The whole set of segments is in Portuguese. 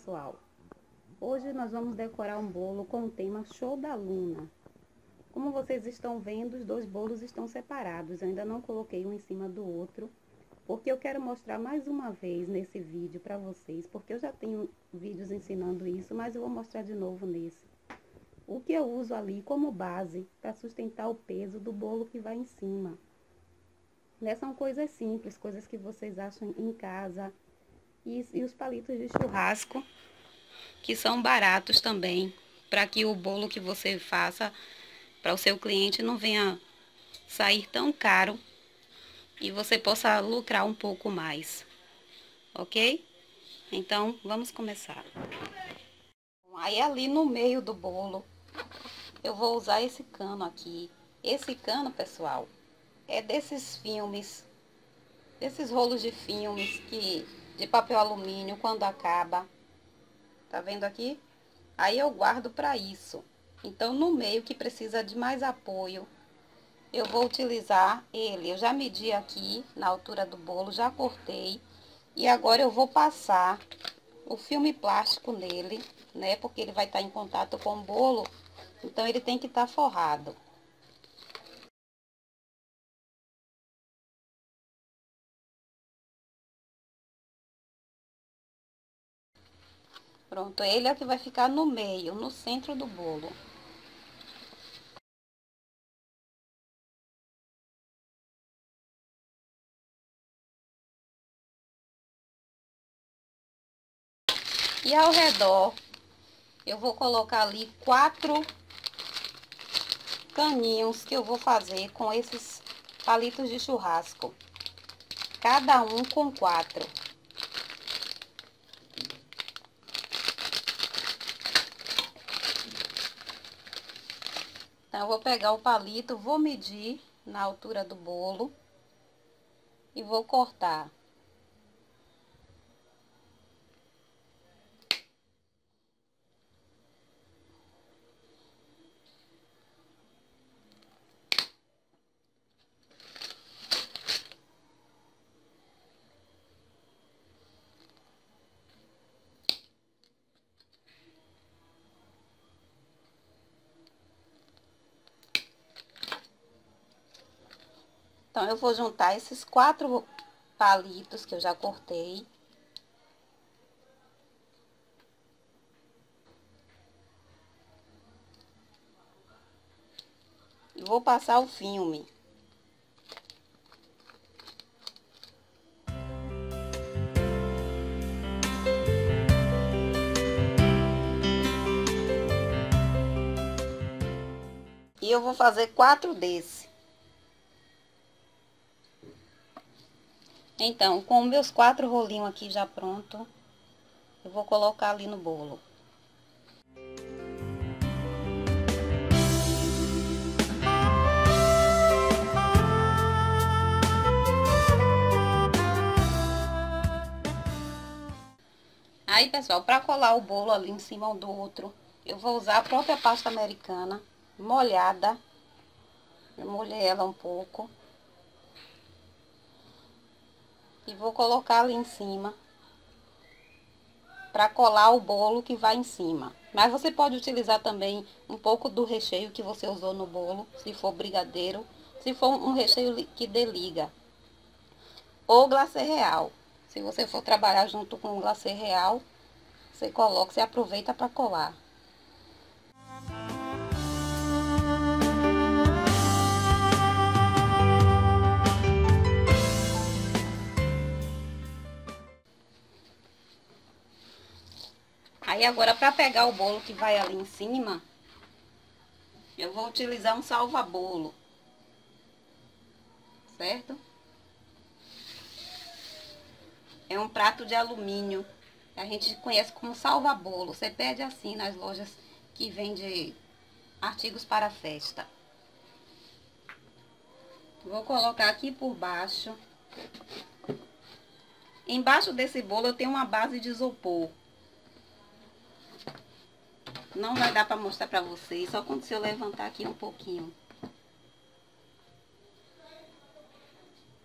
pessoal? Hoje nós vamos decorar um bolo com o tema Show da Luna. Como vocês estão vendo, os dois bolos estão separados. Eu ainda não coloquei um em cima do outro, porque eu quero mostrar mais uma vez nesse vídeo para vocês, porque eu já tenho vídeos ensinando isso, mas eu vou mostrar de novo nesse. O que eu uso ali como base para sustentar o peso do bolo que vai em cima. Né? São coisas simples, coisas que vocês acham em casa, e, e os palitos de churrasco, que são baratos também, para que o bolo que você faça para o seu cliente não venha sair tão caro e você possa lucrar um pouco mais, ok? Então, vamos começar. Aí ali no meio do bolo, eu vou usar esse cano aqui. Esse cano, pessoal, é desses filmes, desses rolos de filmes que de papel alumínio quando acaba. Tá vendo aqui? Aí eu guardo para isso. Então, no meio que precisa de mais apoio, eu vou utilizar ele. Eu já medi aqui na altura do bolo, já cortei. E agora eu vou passar o filme plástico nele, né? Porque ele vai estar em contato com o bolo. Então, ele tem que estar forrado. Pronto, ele é o que vai ficar no meio, no centro do bolo. E ao redor, eu vou colocar ali quatro caninhos que eu vou fazer com esses palitos de churrasco. Cada um com quatro. Então, eu vou pegar o palito, vou medir na altura do bolo e vou cortar. Então, eu vou juntar esses quatro palitos que eu já cortei. E vou passar o filme. E eu vou fazer quatro desses. Então, com meus quatro rolinhos aqui já pronto, eu vou colocar ali no bolo. Aí, pessoal, para colar o bolo ali em cima um do outro, eu vou usar a própria pasta americana molhada. Eu molhei ela um pouco e vou colocar ali em cima para colar o bolo que vai em cima. Mas você pode utilizar também um pouco do recheio que você usou no bolo, se for brigadeiro, se for um recheio que dê liga. Ou glacê real. Se você for trabalhar junto com o glacê real, você coloca, você aproveita para colar. Aí agora para pegar o bolo que vai ali em cima, eu vou utilizar um salva-bolo. Certo? É um prato de alumínio. A gente conhece como salva-bolo. Você pede assim nas lojas que vende artigos para festa. Vou colocar aqui por baixo. Embaixo desse bolo eu tenho uma base de isopor. Não vai dar para mostrar para vocês, só quando se eu levantar aqui um pouquinho.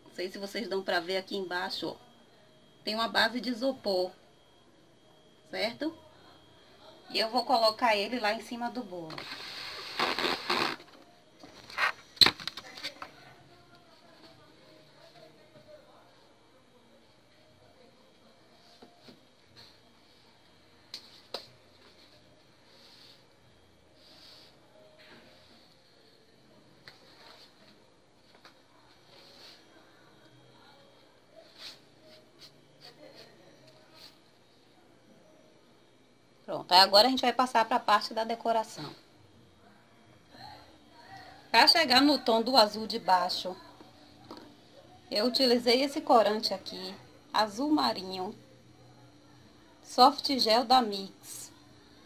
Não sei se vocês dão para ver aqui embaixo, ó. Tem uma base de isopor, certo? E eu vou colocar ele lá em cima do bolo. Agora a gente vai passar para a parte da decoração. Para chegar no tom do azul de baixo, eu utilizei esse corante aqui, azul marinho, soft gel da Mix,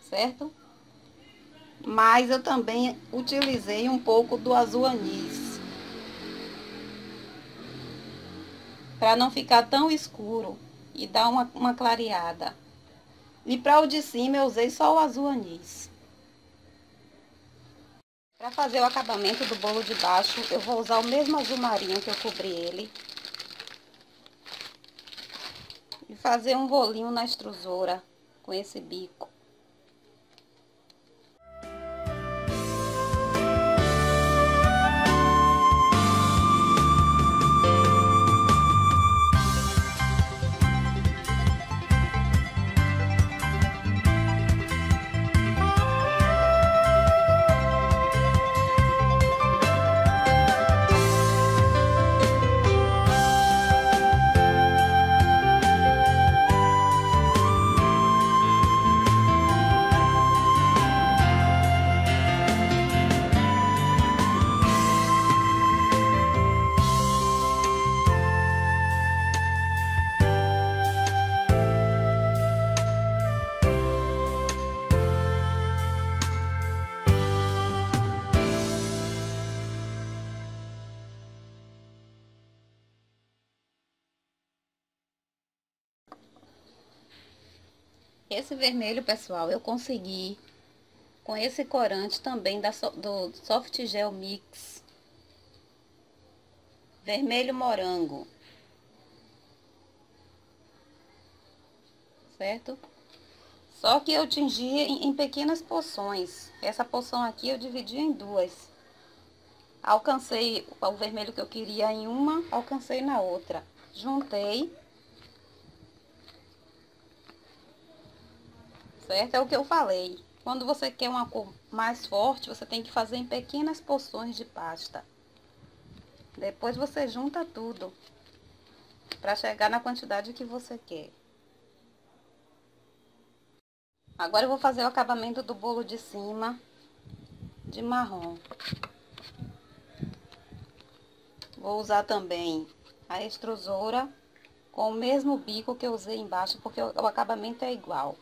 certo? Mas eu também utilizei um pouco do azul anis. Para não ficar tão escuro e dar uma, uma clareada. E para o de cima eu usei só o azul anis. Para fazer o acabamento do bolo de baixo, eu vou usar o mesmo azul marinho que eu cobri ele. E fazer um rolinho na extrusora com esse bico. Esse vermelho, pessoal, eu consegui com esse corante também da, do Soft Gel Mix. Vermelho morango. Certo? Só que eu tingi em, em pequenas porções. Essa porção aqui eu dividi em duas. Alcancei o vermelho que eu queria em uma, alcancei na outra. Juntei certo? É o que eu falei. Quando você quer uma cor mais forte, você tem que fazer em pequenas porções de pasta. Depois você junta tudo para chegar na quantidade que você quer. Agora eu vou fazer o acabamento do bolo de cima de marrom. Vou usar também a extrusora com o mesmo bico que eu usei embaixo, porque o acabamento é igual.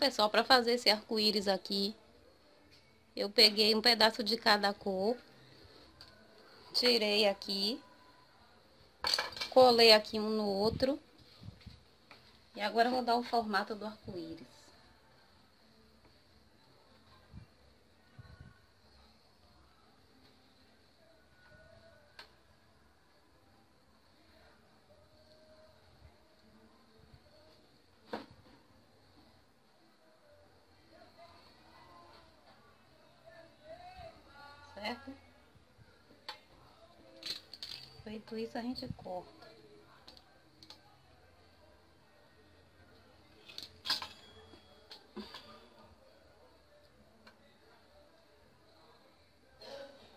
Pessoal, para fazer esse arco-íris aqui, eu peguei um pedaço de cada cor, tirei aqui, Colei aqui um no outro. E agora vou dar o formato do arco-íris. certo? Feito isso, a gente corta.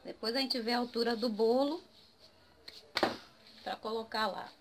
Depois a gente vê a altura do bolo para colocar lá.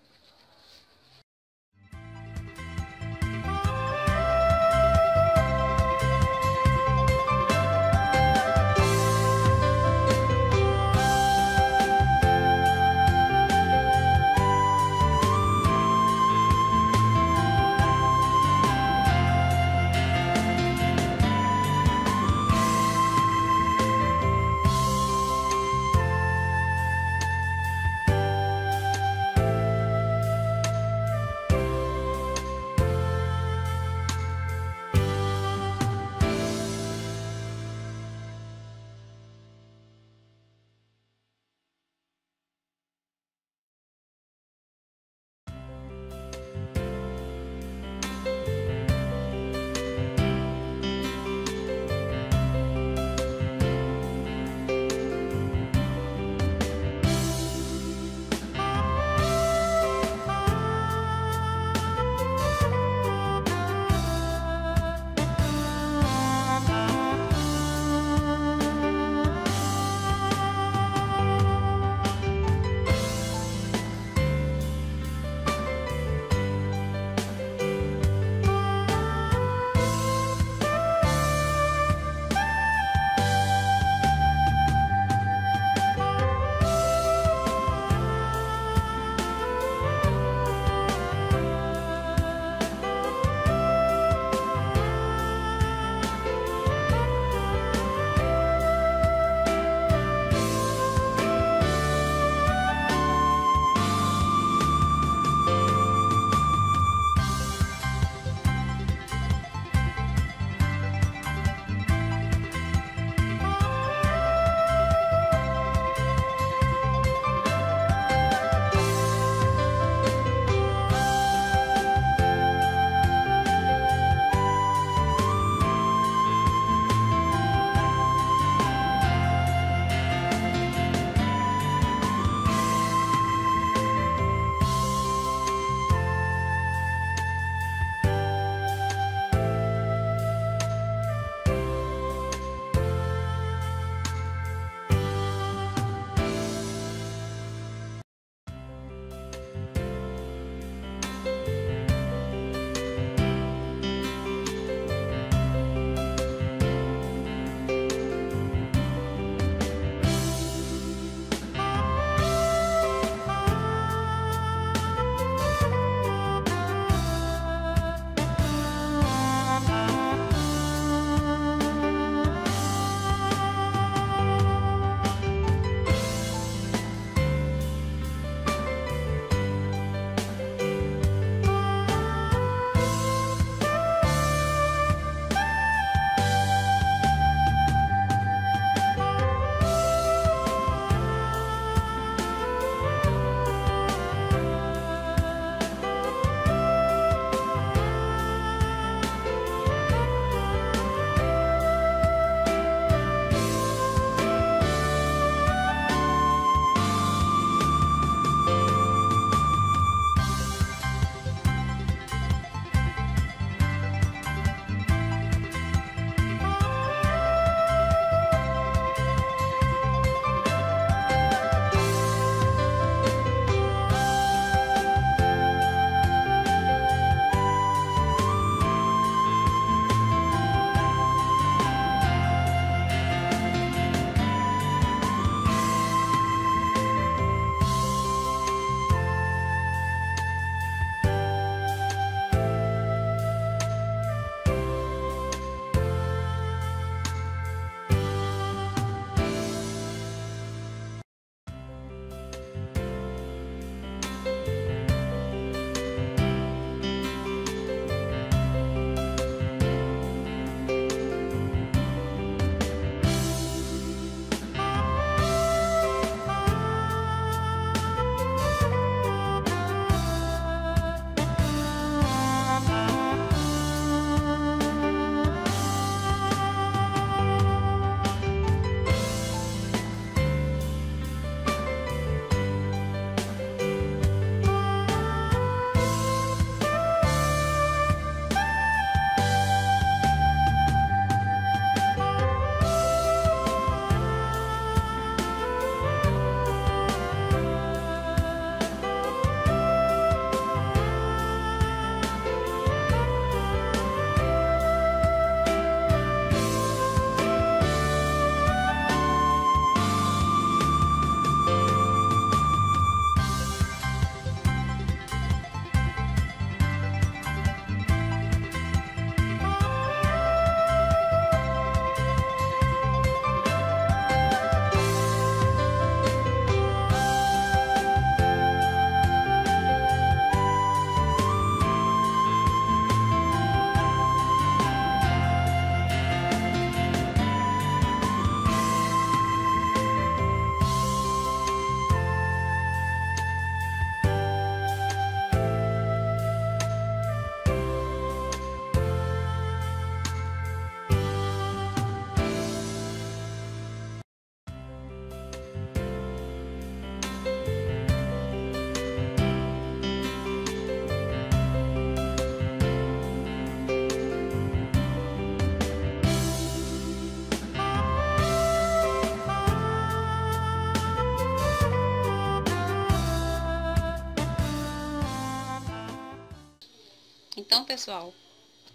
Então, pessoal,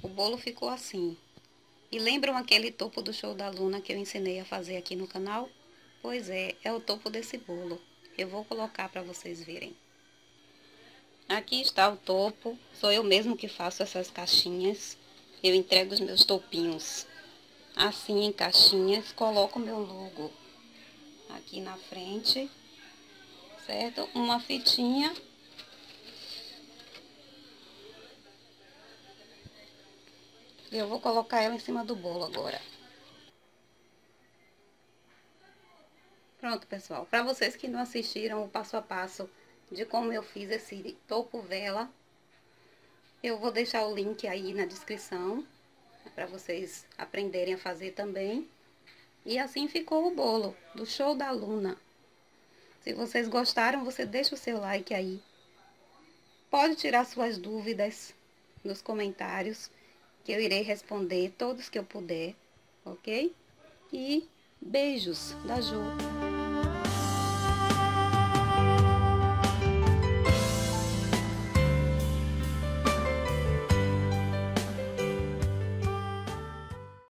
o bolo ficou assim. E lembram aquele topo do show da Luna que eu ensinei a fazer aqui no canal? Pois é, é o topo desse bolo. Eu vou colocar para vocês verem. Aqui está o topo. Sou eu mesmo que faço essas caixinhas. Eu entrego os meus topinhos assim em caixinhas. Coloco meu logo aqui na frente. Certo? Uma fitinha Eu vou colocar ela em cima do bolo agora. Pronto, pessoal. Para vocês que não assistiram o passo a passo de como eu fiz esse topo vela, eu vou deixar o link aí na descrição para vocês aprenderem a fazer também. E assim ficou o bolo do show da Luna. Se vocês gostaram, você deixa o seu like aí. Pode tirar suas dúvidas nos comentários que eu irei responder todos que eu puder, ok? E beijos da Ju.